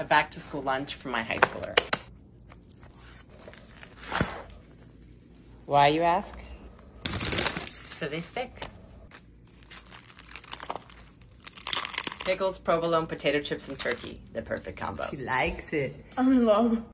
A back to school lunch for my high schooler. Why, you ask? So they stick. Pickles, provolone, potato chips, and turkey. The perfect combo. She likes it. I'm in love.